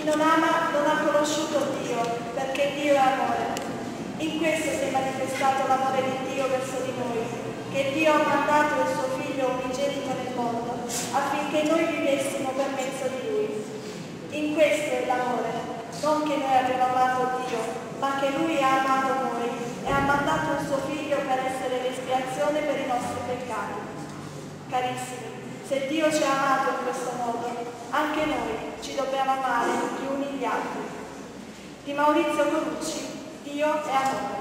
Chi non ama non ha conosciuto Dio, perché Dio è amore. In questo si è manifestato l'amore di Dio verso di noi, che Dio ha mandato il suo Figlio unigenito nel mondo, affinché noi vivessimo per mezzo di Lui. In questo è l'amore, non che noi abbiamo amato Dio, ma che Lui ha amato noi e ha mandato il suo Figlio per essere l'espiazione per i nostri peccati. Carissimi, se Dio ci ha amato in questo modo, anche noi ci dobbiamo amare gli uni gli altri. Di Maurizio Corucci, Dio è amore.